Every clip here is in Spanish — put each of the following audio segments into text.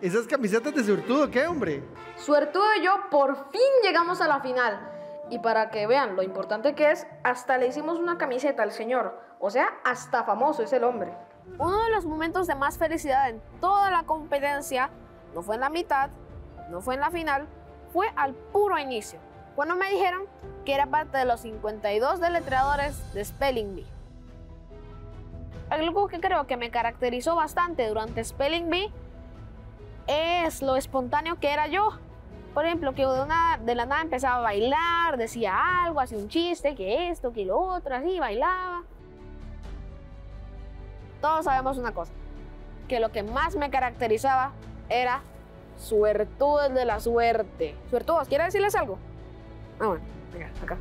Esas camisetas de suertudo, ¿qué, hombre? Suertudo y yo por fin llegamos a la final. Y para que vean lo importante que es, hasta le hicimos una camiseta al señor. O sea, hasta famoso es el hombre. Uno de los momentos de más felicidad en toda la competencia no fue en la mitad, no fue en la final, fue al puro inicio, cuando me dijeron que era parte de los 52 deletreadores de Spelling Bee. Algo que creo que me caracterizó bastante durante Spelling Bee es lo espontáneo que era yo. Por ejemplo, que de, una, de la nada empezaba a bailar, decía algo, hacía un chiste, que esto, que lo otro, así, bailaba. Todos sabemos una cosa, que lo que más me caracterizaba era suertudos de la suerte. Suertudos, ¿quiere decirles algo? Ah, bueno, venga, acá.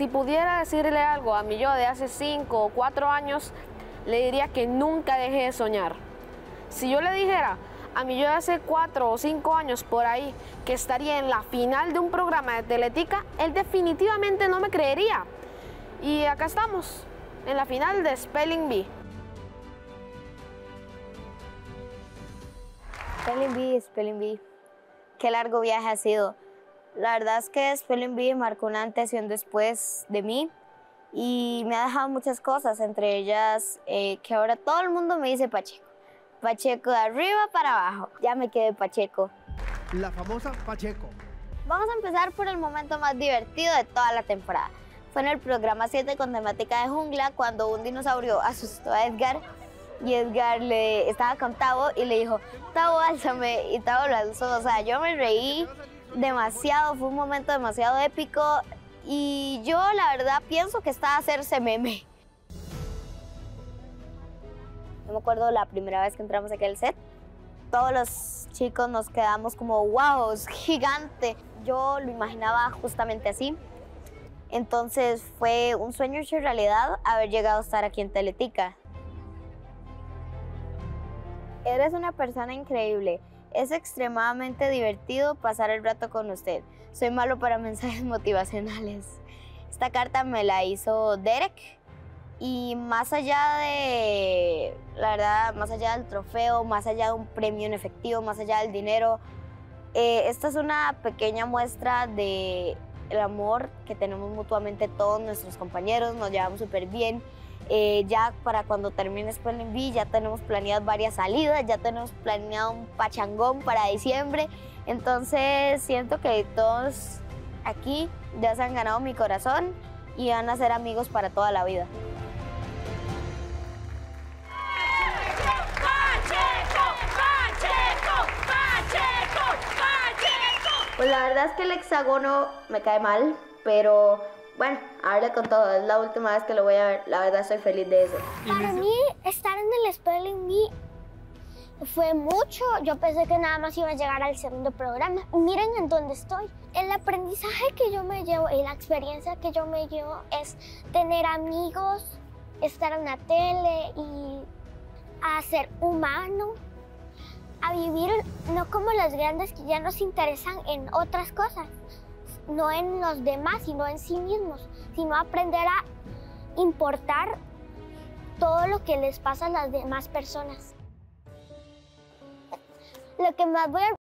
Si pudiera decirle algo a mi yo de hace 5 o 4 años, le diría que nunca deje de soñar. Si yo le dijera a mi yo de hace 4 o 5 años por ahí que estaría en la final de un programa de Teletica, él definitivamente no me creería. Y acá estamos, en la final de Spelling Bee. Spelling Bee, Spelling Bee. Qué largo viaje ha sido. La verdad es que Spelling Bee marcó un antes y un después de mí y me ha dejado muchas cosas, entre ellas eh, que ahora todo el mundo me dice Pacheco. Pacheco de arriba para abajo. Ya me quedé Pacheco. La famosa Pacheco. Vamos a empezar por el momento más divertido de toda la temporada. Fue en el programa 7 con temática de jungla cuando un dinosaurio asustó a Edgar y Edgar le estaba con Tavo y le dijo, Tavo, álzame, y Tavo lo alzó. O sea, yo me reí demasiado, fue un momento demasiado épico y yo la verdad pienso que está a hacerse meme. Yo me acuerdo la primera vez que entramos aquí al set, todos los chicos nos quedamos como, wow, es gigante. Yo lo imaginaba justamente así. Entonces fue un sueño hecho realidad haber llegado a estar aquí en Teletica. Eres una persona increíble. Es extremadamente divertido pasar el rato con usted. Soy malo para mensajes motivacionales. Esta carta me la hizo Derek y más allá de, la verdad, más allá del trofeo, más allá de un premio en efectivo, más allá del dinero, eh, esta es una pequeña muestra de el amor que tenemos mutuamente todos nuestros compañeros, nos llevamos súper bien eh, ya para cuando termine Spelling Bee ya tenemos planeadas varias salidas, ya tenemos planeado un pachangón para diciembre. Entonces siento que todos aquí ya se han ganado mi corazón y van a ser amigos para toda la vida. Pues la verdad es que el hexágono me cae mal, pero bueno, hable con todo, es la última vez que lo voy a ver, la verdad estoy feliz de eso. Para mí, estar en el Spelling Bee fue mucho. Yo pensé que nada más iba a llegar al segundo programa. Miren en dónde estoy. El aprendizaje que yo me llevo y la experiencia que yo me llevo es tener amigos, estar en la tele y a ser humano, a vivir no como los grandes que ya nos interesan en otras cosas, no en los demás, sino en sí mismos, sino aprender a importar todo lo que les pasa a las demás personas. Lo que más voy a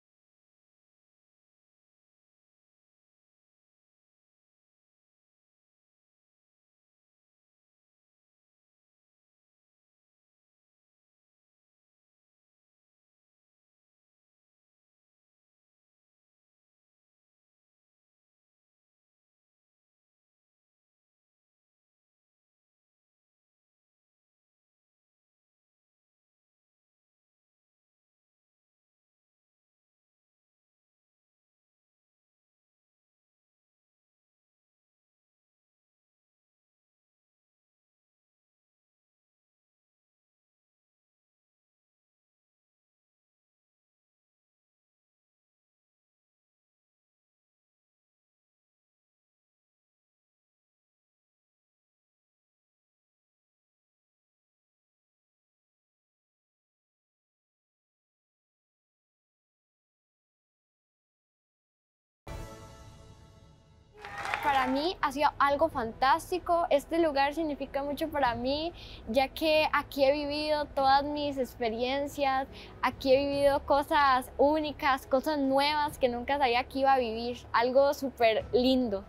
para mí ha sido algo fantástico. Este lugar significa mucho para mí, ya que aquí he vivido todas mis experiencias, aquí he vivido cosas únicas, cosas nuevas que nunca sabía que iba a vivir, algo súper lindo.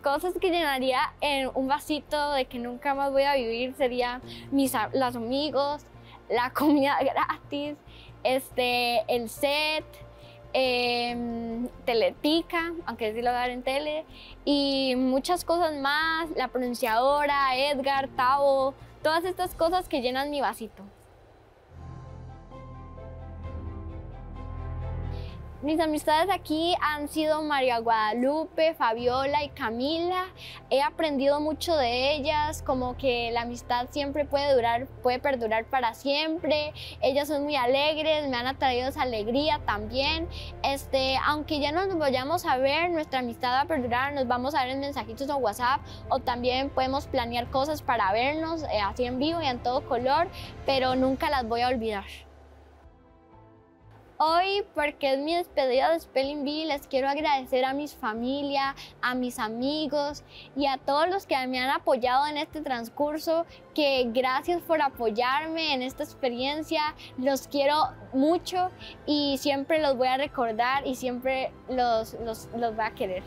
cosas que llenaría en un vasito de que nunca más voy a vivir sería mis los amigos, la comida gratis, este, el set, eh, Teletica, aunque sí lo dar en tele, y muchas cosas más, la pronunciadora, Edgar, Tavo, todas estas cosas que llenan mi vasito. Mis amistades aquí han sido María Guadalupe, Fabiola y Camila. He aprendido mucho de ellas, como que la amistad siempre puede durar, puede perdurar para siempre. Ellas son muy alegres, me han traído esa alegría también. Este, aunque ya no nos vayamos a ver, nuestra amistad va a perdurar, nos vamos a ver en mensajitos o WhatsApp o también podemos planear cosas para vernos eh, así en vivo y en todo color, pero nunca las voy a olvidar. Hoy, porque es mi despedida de Spelling Bee, les quiero agradecer a mis familia, a mis amigos y a todos los que me han apoyado en este transcurso, que gracias por apoyarme en esta experiencia, los quiero mucho y siempre los voy a recordar y siempre los, los, los voy a querer.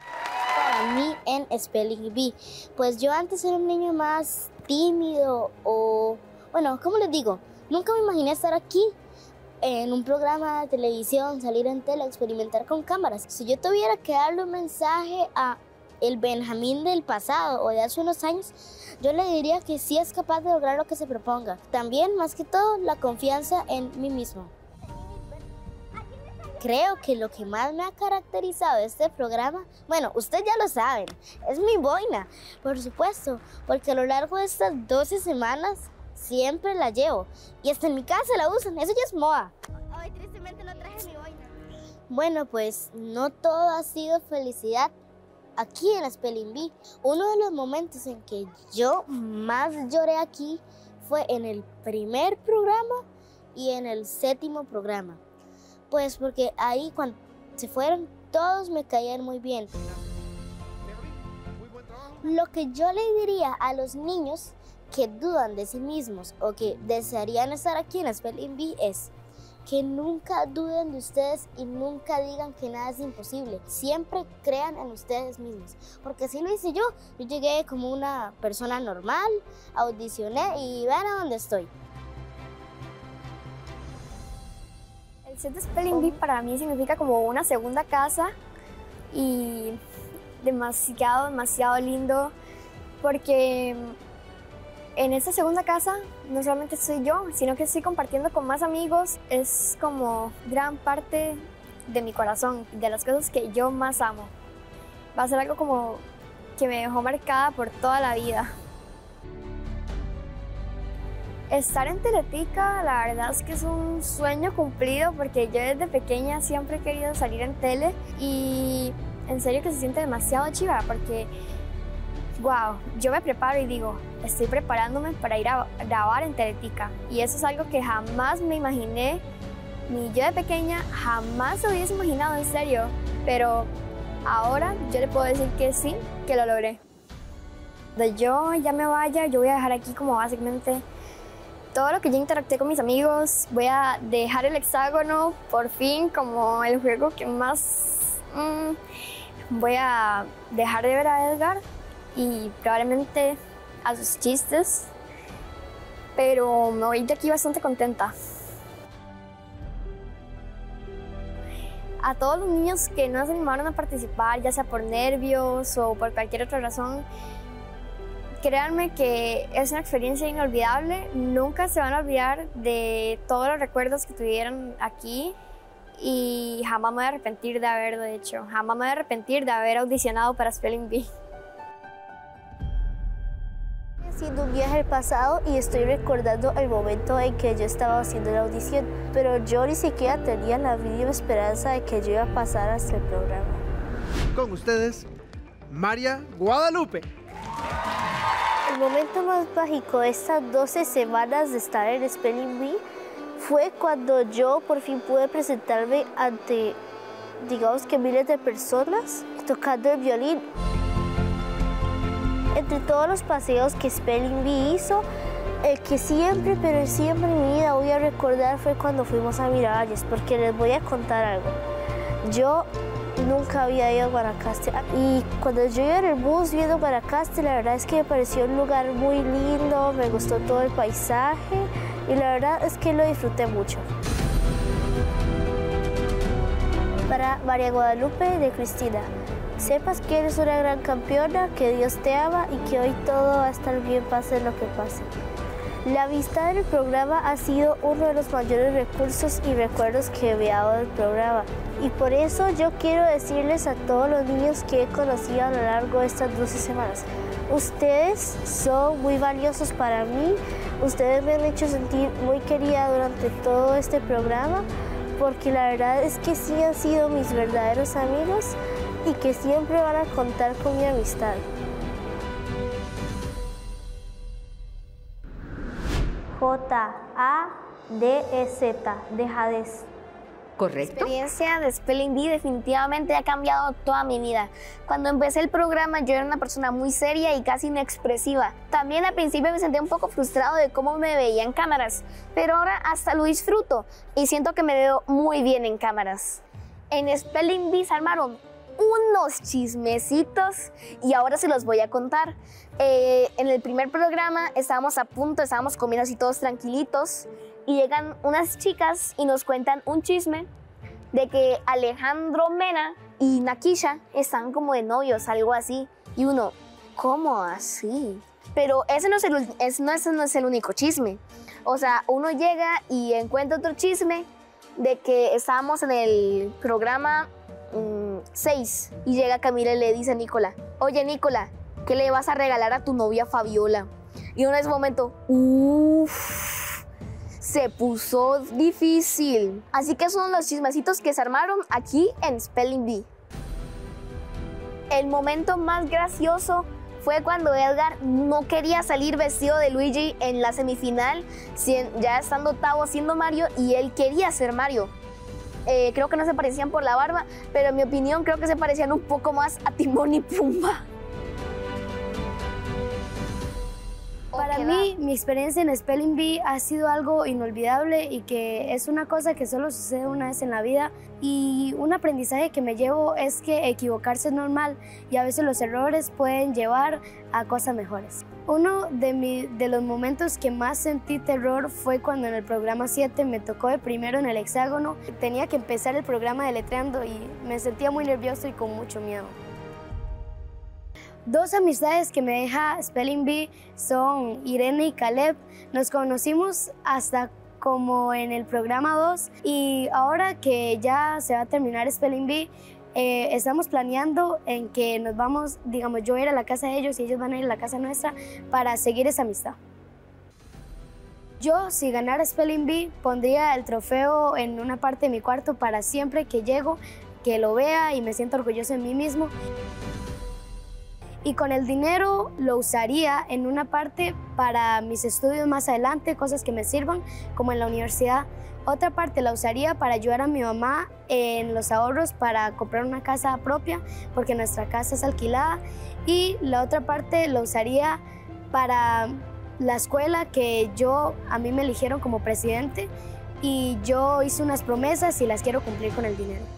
Para mí en Spelling Bee, pues yo antes era un niño más tímido o, bueno, ¿cómo les digo? Nunca me imaginé estar aquí en un programa de televisión, salir en tele, experimentar con cámaras. Si yo tuviera que darle un mensaje a el Benjamín del pasado o de hace unos años, yo le diría que sí es capaz de lograr lo que se proponga. También, más que todo, la confianza en mí mismo. Creo que lo que más me ha caracterizado este programa, bueno, ustedes ya lo saben, es mi boina, por supuesto, porque a lo largo de estas 12 semanas Siempre la llevo. Y hasta en mi casa la usan. Eso ya es moda. Hoy tristemente no traje mi boina. Bueno, pues no todo ha sido felicidad aquí en la Spelling Bee. Uno de los momentos en que yo más lloré aquí fue en el primer programa y en el séptimo programa. Pues porque ahí cuando se fueron todos me caían muy bien. Lo que yo le diría a los niños que dudan de sí mismos o que desearían estar aquí en Spelling Bee es que nunca duden de ustedes y nunca digan que nada es imposible. Siempre crean en ustedes mismos. Porque así lo hice yo. Yo llegué como una persona normal, audicioné y vean a dónde estoy. El set de Spelling Bee para mí significa como una segunda casa y demasiado, demasiado lindo porque en esta segunda casa no solamente soy yo, sino que estoy compartiendo con más amigos. Es como gran parte de mi corazón, de las cosas que yo más amo. Va a ser algo como que me dejó marcada por toda la vida. Estar en Teletica, la verdad es que es un sueño cumplido porque yo desde pequeña siempre he querido salir en tele y en serio que se siente demasiado chiva porque wow, yo me preparo y digo, estoy preparándome para ir a grabar en Teletica. Y eso es algo que jamás me imaginé, ni yo de pequeña jamás lo hubiese imaginado en serio. Pero ahora yo le puedo decir que sí, que lo logré. Cuando yo ya me vaya, yo voy a dejar aquí como básicamente todo lo que yo interactué con mis amigos. Voy a dejar el hexágono por fin como el juego que más... Mm, voy a dejar de ver a Edgar y probablemente a sus chistes, pero me voy de aquí bastante contenta. A todos los niños que no se animaron a participar, ya sea por nervios o por cualquier otra razón, créanme que es una experiencia inolvidable. Nunca se van a olvidar de todos los recuerdos que tuvieron aquí y jamás me voy a arrepentir de haberlo hecho. Jamás me voy a arrepentir de haber audicionado para Spelling Bee haciendo un viaje al pasado y estoy recordando el momento en que yo estaba haciendo la audición, pero yo ni siquiera tenía la mínima esperanza de que yo iba a pasar hasta el programa. Con ustedes, María Guadalupe. El momento más mágico de estas 12 semanas de estar en Spelling Bee fue cuando yo por fin pude presentarme ante digamos que miles de personas tocando el violín. Entre todos los paseos que Spelling Bee hizo, el que siempre, pero siempre en mi vida voy a recordar fue cuando fuimos a Miralles, porque les voy a contar algo. Yo nunca había ido a Guanacaste y cuando yo iba en el bus viendo Guanacaste, la verdad es que me pareció un lugar muy lindo, me gustó todo el paisaje y la verdad es que lo disfruté mucho. Para María Guadalupe de Cristina, sepas que eres una gran campeona, que Dios te ama y que hoy todo va a estar bien pase lo que pase. La vista del programa ha sido uno de los mayores recursos y recuerdos que he dado del programa. Y por eso yo quiero decirles a todos los niños que he conocido a lo largo de estas 12 semanas, ustedes son muy valiosos para mí, ustedes me han hecho sentir muy querida durante todo este programa, porque la verdad es que sí han sido mis verdaderos amigos y que siempre van a contar con mi amistad. J-A-D-E-Z, de Hades. ¿Correcto? La experiencia de Spelling Bee definitivamente ha cambiado toda mi vida. Cuando empecé el programa yo era una persona muy seria y casi inexpresiva. También al principio me sentía un poco frustrado de cómo me veía en cámaras, pero ahora hasta lo disfruto y siento que me veo muy bien en cámaras. En Spelling Bee se armaron unos chismecitos y ahora se los voy a contar. Eh, en el primer programa estábamos a punto, estábamos comiendo así todos tranquilitos y llegan unas chicas y nos cuentan un chisme de que Alejandro Mena y Nakisha están como de novios, algo así. Y uno, ¿cómo así? Pero ese no es el, ese no, ese no es el único chisme. O sea, uno llega y encuentra otro chisme de que estábamos en el programa 6 y llega Camila y le dice a Nicola, oye Nicola, ¿qué le vas a regalar a tu novia Fabiola? Y en ese momento, uff, se puso difícil. Así que son los chismecitos que se armaron aquí en Spelling Bee. El momento más gracioso fue cuando Edgar no quería salir vestido de Luigi en la semifinal, ya estando octavo siendo Mario, y él quería ser Mario. Eh, creo que no se parecían por la barba, pero en mi opinión creo que se parecían un poco más a Timón y Pumba. Mí, mi experiencia en Spelling Bee ha sido algo inolvidable y que es una cosa que solo sucede una vez en la vida. Y un aprendizaje que me llevo es que equivocarse es normal y a veces los errores pueden llevar a cosas mejores. Uno de, de los momentos que más sentí terror fue cuando en el programa 7 me tocó de primero en el hexágono. Tenía que empezar el programa deletreando y me sentía muy nervioso y con mucho miedo. Dos amistades que me deja Spelling Bee son Irene y Caleb. Nos conocimos hasta como en el programa 2 y ahora que ya se va a terminar Spelling Bee, eh, estamos planeando en que nos vamos, digamos, yo ir a la casa de ellos y ellos van a ir a la casa nuestra para seguir esa amistad. Yo, si ganara Spelling Bee, pondría el trofeo en una parte de mi cuarto para siempre que llego, que lo vea y me siento orgulloso de mí mismo y con el dinero lo usaría en una parte para mis estudios más adelante, cosas que me sirvan, como en la universidad. Otra parte la usaría para ayudar a mi mamá en los ahorros para comprar una casa propia, porque nuestra casa es alquilada. Y la otra parte lo usaría para la escuela que yo, a mí me eligieron como presidente y yo hice unas promesas y las quiero cumplir con el dinero.